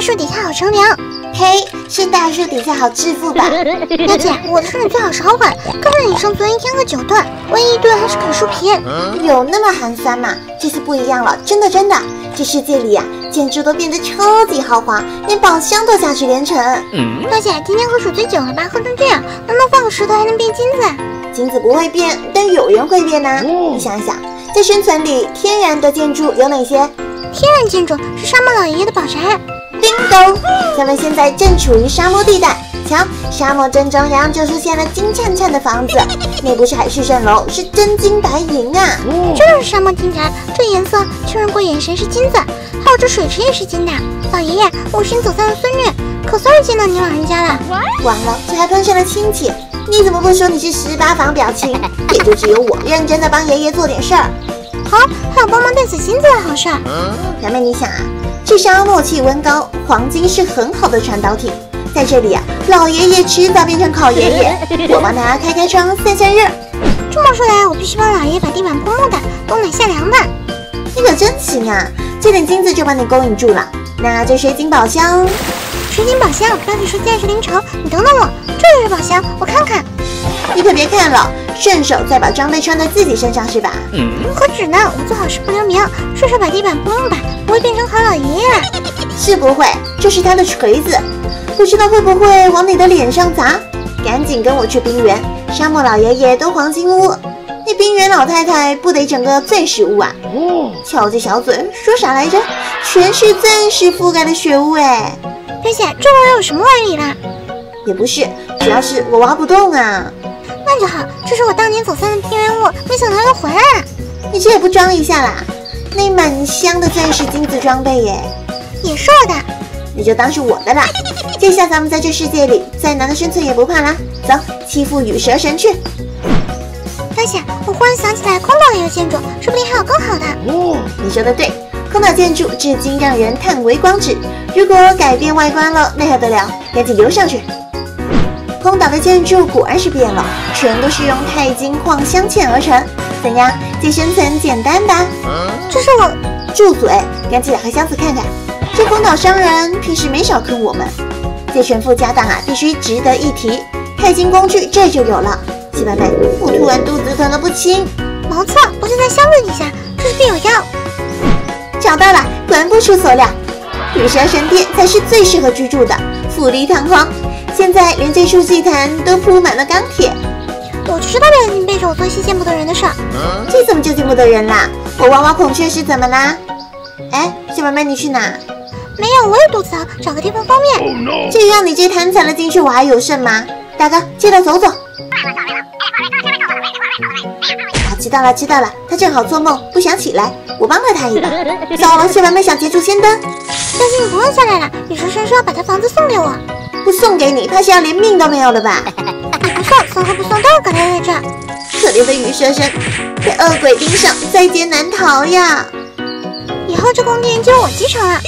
大树底下好乘凉。嘿，是大树底下好致富吧？表姐，我的身体最好是好管，跟着你生存一天和九顿，唯一一顿还是啃树皮。有那么寒酸吗？这次不一样了，真的真的，这世界里呀，建筑都变得超级豪华，连宝箱都价值连城。表姐，今天喝水醉酒了吧？喝成这样，难道放个石头还能变金子？金子不会变，但有人会变呢。你想一想，在生存里，天然的建筑有哪些？天然建筑是沙漠老爷爷的宝宅。叮咚，咱们现在正处于沙漠地带。瞧，沙漠正中央就出现了金灿灿的房子，那不是海市蜃楼，是真金白银啊！这就是沙漠金宅，这颜色确认过眼神是金子，还有这水池也是金的。老爷爷，我是你走散的孙女，可算是见到你老人家了。完了，这还碰上了亲戚，你怎么不说你是十八房表亲？也就只有我认真的帮爷爷做点事儿。好，还有帮忙带死金子的好事儿。表妹，你想啊，这沙漠气温高，黄金是很好的传导体。在这里啊，老爷爷迟早变成烤爷爷。我帮他开开窗散散热。这么说来，我必须帮老爷爷把地板铺木的，冬暖夏凉的。你可真行啊，这点金子就把你勾引住了。那这水晶宝箱，水晶宝箱，标题说价值连城。你等等我，这就是宝箱，我看看。你可别看了，顺手再把装备穿在自己身上是吧？嗯何止呢，我做好事不留名，顺手把地板崩了吧，不会变成好老爷爷。是不会，这是他的锤子。不知道会不会往你的脸上砸？赶紧跟我去冰原，沙漠老爷爷都黄金屋，那冰原老太太不得整个钻石屋啊！哦翘着小嘴说啥来着？全是钻石覆盖的雪屋哎！表姐，这玩意有什么外力啦？也不是，主要是我挖不动啊。那就好，这是我当年走散的天然物，没想到又回来了。你这也不装一下啦？那满箱的钻石金子装备耶，也是我的。你就当是我的啦。这下咱们在这世界里再难的生存也不怕啦。走，欺负羽蛇神去。发现，我忽然想起来，空岛也有建筑，说不定还有更好的。哦，你说的对，空岛建筑至今让人叹为观止。如果改变外观了，那还得了？赶紧游上去。空岛的建筑果然是变了，全都是用钛金矿镶嵌而成。怎样，这生存简单吧？这是我。住嘴！赶紧打开箱子看看。这空岛商人平时没少坑我们，这全副家当啊，必须值得一提。钛金工具这就有了，七妹妹，我突然肚子疼得不轻。没错，不是在箱子底下，这是必有药。找到了，果然不出所料，羽蛇神殿才是最适合居住的，富丽堂皇。现在连这处祭坛都铺满了钢铁。我就知道了，你背着我做一些见不得人的事儿。这怎么就见不得人啦？我挖挖孔雀石怎么啦？哎，小妹妹，你去哪？没有，我也肚子疼，找个地方方便。至于让你这贪财了进去，我还有剩吗？大哥，借道走走。啊，知道了，知道了。他正好做梦，不想起来，我帮了他一把。糟了，小妹妹想捷足先登。相信你不用下来了。羽蛇神说要把他房子送给我，不送给你，怕是要连命都没有了吧？不送，送和不送都要搁在这。可怜的羽蛇神，被恶鬼盯上，在劫难逃呀。以后这宫殿就我继承了。